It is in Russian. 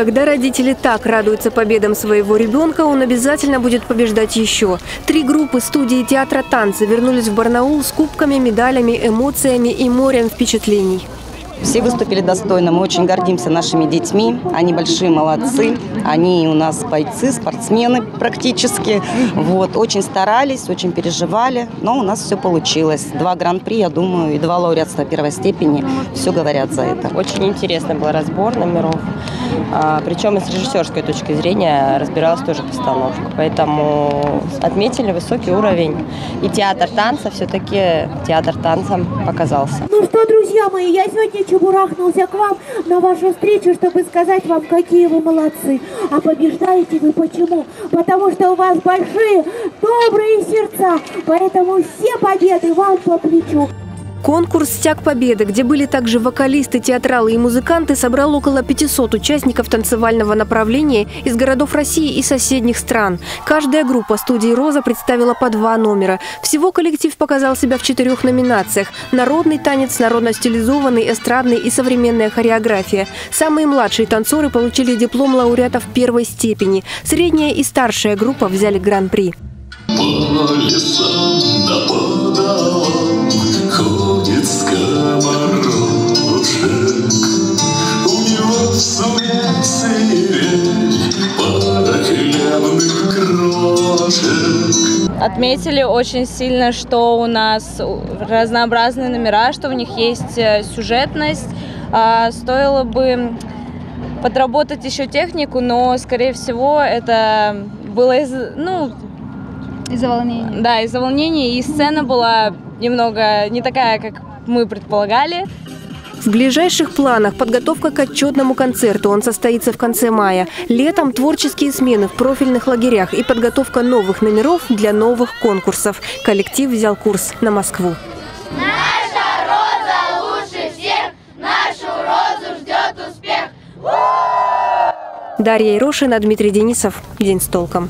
Когда родители так радуются победам своего ребенка, он обязательно будет побеждать еще. Три группы студии театра танца вернулись в Барнаул с кубками, медалями, эмоциями и морем впечатлений. Все выступили достойно. Мы очень гордимся нашими детьми. Они большие молодцы. Они у нас бойцы, спортсмены практически. Вот. Очень старались, очень переживали. Но у нас все получилось. Два гран-при, я думаю, и два лауреатства первой степени. Все говорят за это. Очень интересный был разбор номеров. А, причем и с режиссерской точки зрения разбиралась тоже постановка. Поэтому отметили высокий уровень. И театр танца все-таки театр танца показался. Ну что, друзья мои, я сегодня чебурахнулся к вам на вашу встречу, чтобы сказать вам, какие вы молодцы. А побеждаете вы почему? Потому что у вас большие, добрые сердца. Поэтому все победы вам по плечу. Конкурс «Стяг Победы», где были также вокалисты, театралы и музыканты, собрал около 500 участников танцевального направления из городов России и соседних стран. Каждая группа студии «Роза» представила по два номера. Всего коллектив показал себя в четырех номинациях. Народный танец, народно-стилизованный, эстрадный и современная хореография. Самые младшие танцоры получили диплом лауреатов первой степени. Средняя и старшая группа взяли гран-при. По лесам да по Отметили очень сильно, что у нас разнообразные номера, что в них есть э, сюжетность. А, Стоило бы подработать еще технику, но, скорее всего, это было из, ну, Из-за волнения. да, из-за волнения, и сцена была немного не такая, как мы предполагали. В ближайших планах подготовка к отчетному концерту. Он состоится в конце мая. Летом творческие смены в профильных лагерях и подготовка новых номеров для новых конкурсов. Коллектив взял курс на Москву. Наша роза лучше всех, нашу розу ждет успех. Дарья Ирошина, Дмитрий Денисов. День с толком.